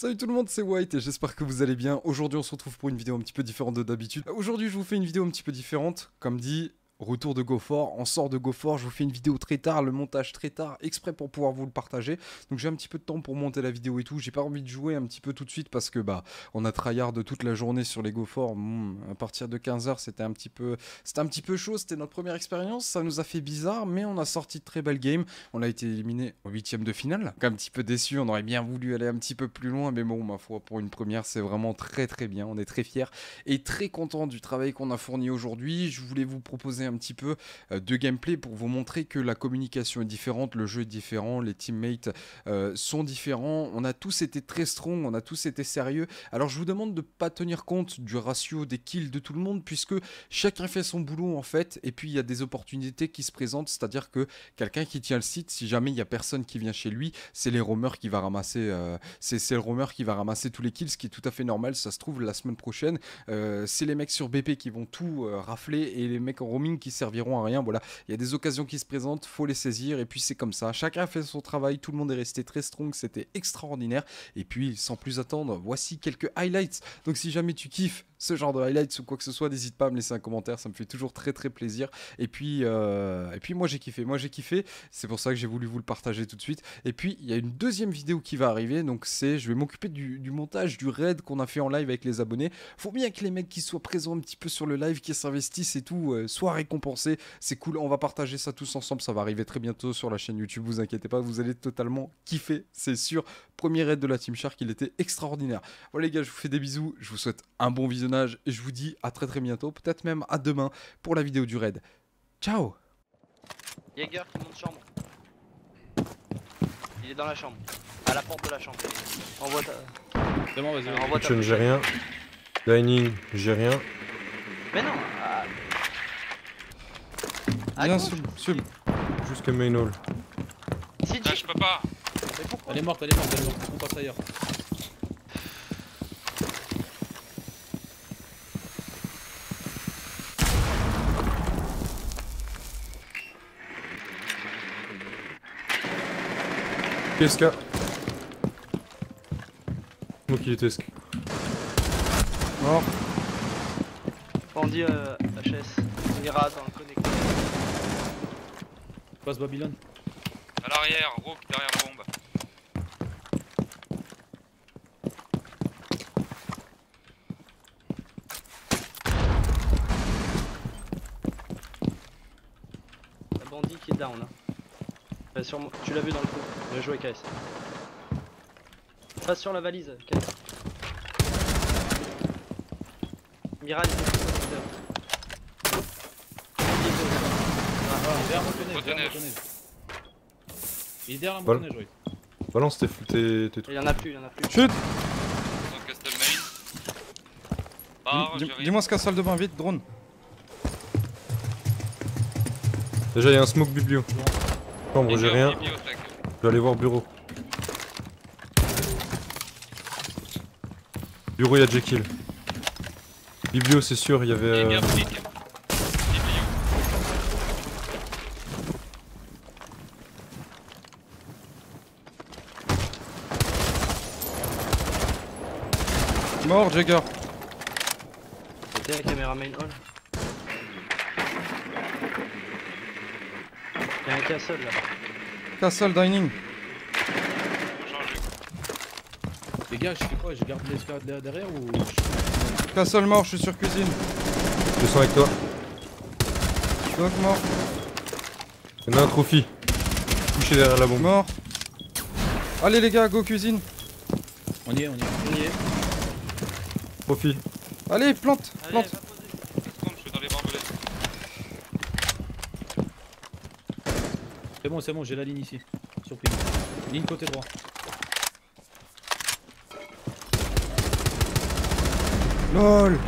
Salut tout le monde, c'est White et j'espère que vous allez bien. Aujourd'hui on se retrouve pour une vidéo un petit peu différente de d'habitude. Aujourd'hui je vous fais une vidéo un petit peu différente. Comme dit, Retour de GoFort, on sort de GoFort, je vous fais une vidéo très tard, le montage très tard, exprès pour pouvoir vous le partager. Donc j'ai un petit peu de temps pour monter la vidéo et tout, j'ai pas envie de jouer un petit peu tout de suite parce que bah on a tryhard toute la journée sur les hmm, à partir de 15h c'était un petit peu un petit peu chaud, c'était notre première expérience, ça nous a fait bizarre mais on a sorti de très belles games, on a été éliminé au huitième de finale, un petit peu déçu, on aurait bien voulu aller un petit peu plus loin mais bon ma foi pour une première c'est vraiment très très bien, on est très fiers et très content du travail qu'on a fourni aujourd'hui, je voulais vous proposer un petit peu euh, de gameplay pour vous montrer que la communication est différente, le jeu est différent, les teammates euh, sont différents. On a tous été très strong, on a tous été sérieux. Alors je vous demande de ne pas tenir compte du ratio des kills de tout le monde puisque chacun fait son boulot en fait et puis il y a des opportunités qui se présentent, c'est-à-dire que quelqu'un qui tient le site, si jamais il y a personne qui vient chez lui, c'est les roamers qui va ramasser, euh, c'est le roamer qui va ramasser tous les kills, ce qui est tout à fait normal. Ça se trouve la semaine prochaine, c'est les mecs sur BP qui vont tout rafler et les mecs en roaming qui serviront à rien. Voilà, il y a des occasions qui se présentent, faut les saisir et puis c'est comme ça. Chacun fait son travail, tout le monde est resté très strong, c'était extraordinaire. Et puis sans plus attendre, voici quelques highlights. Donc si jamais tu kiffes ce genre de highlights ou quoi que ce soit, n'hésite pas à me laisser un commentaire, ça me fait toujours très très plaisir. Et puis, euh, et puis moi j'ai kiffé, moi j'ai kiffé, c'est pour ça que j'ai voulu vous le partager tout de suite. Et puis il y a une deuxième vidéo qui va arriver, donc c'est, je vais m'occuper du, montage du raid qu'on a fait en live avec les abonnés. Faut bien que les mecs qui soient présents un petit peu sur le live, qui s'investissent et tout, euh, soient récompensés. C'est cool, on va partager ça tous ensemble, ça va arriver très bientôt sur la chaîne YouTube, vous inquiétez pas, vous allez totalement kiffer, c'est sûr. Premier raid de la Team Shark, il était extraordinaire. Voilà les gars, je vous fais des bisous, je vous souhaite un bon visionnage et je vous dis à très très bientôt, peut-être même à demain pour la vidéo du raid. Ciao Jäger qui monte chambre. Il est dans la chambre. À la porte de la chambre. Envoie ta. C'est bon, vas-y. Envoie ta. j'ai rien. Dining, j'ai rien. Mais non Viens, sub, sub. Jusqu'à main hall. Si, je peux pas. Elle est morte, elle est morte, elle est morte. On passe ailleurs. Qu'est-ce qu'il Moi qui est Mort. Bandit euh, HS. On ira dans le connecteur. Passe Babylone. À l'arrière, Rook derrière la bombe. Bandit qui est down. Hein. Tu l'as vu dans le coup. Bien joué, KS. Passe sur la valise, KS. Mirage, il est derrière motoneige, Il est derrière la motoneige, oui. Balance tes, tes, tes trucs. Il y en a plus, il y en a plus. Chut ah, Dis-moi ce qu'a salle de bain, vite, drone. Déjà, il y a un smoke biblio. Chambre, j'ai rien. Je vais aller voir bureau. Bureau, il y a Jekyll. Biblio, c'est sûr, il y avait. Euh... Mort, Jagger. C'était la caméra main hall. Y'a un castle là-bas. Castle dining. Les gars, je fais quoi? Je garde l'escalade derrière ou. Castle mort, je suis sur cuisine. Je sens avec toi. Doc mort. Y'en a un trophy. Couché derrière la bombe. Mort. Allez les gars, go cuisine. On y est, on y est. On y est. Trophy. Allez, plante, plante. C'est bon, c'est bon, j'ai la ligne ici. Sur ping. Ligne côté droit. LOL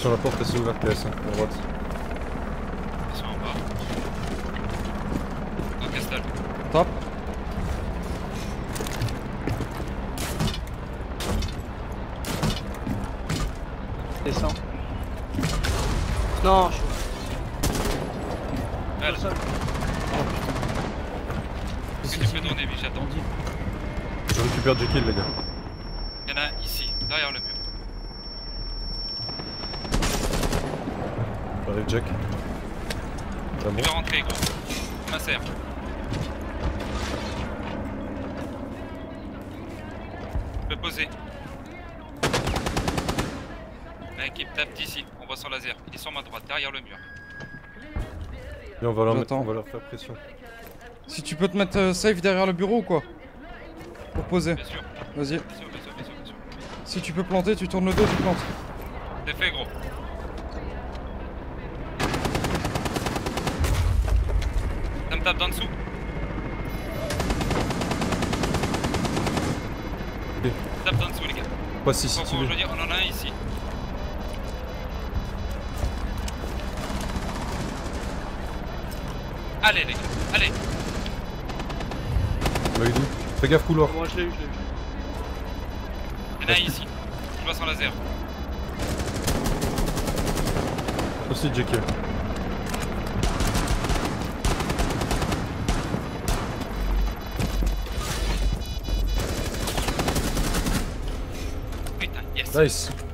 Attention, la porte est assez ouverte, PS, hein, à droite. Attention en bas. Dans Castal. Top. Descends. Non, je suis Elle. au sol. Qu'est-ce que tu peux donner, Mich Attends. Bandit. Je récupère du kill, les gars. Il y en a un ici, derrière le mur. J'arrive, Jack. Il va rentrer, gros. Ma serre. Je peux poser. Mec, il me tape d'ici. On voit son laser. Il est sur ma droite, derrière le mur. Et on va, leur mettre- on va leur faire pression. Si tu peux te mettre euh, safe derrière le bureau ou quoi? Pour poser. Bien sûr, Vas-y. Si tu peux planter, tu tournes le dos, tu plantes. C'est fait, gros. Me tape d'en dessous. Tape d'en dessous, les gars. Pas si, si tu faut, veux. je veux dire, on en a un ici. Allez, les gars, allez. Bah, il est où? Fais gaffe, couloir. Moi je l'ai eu, je l'ai eu. Il y en a un ici. Je vois son laser. Aussi, Jack. Nice.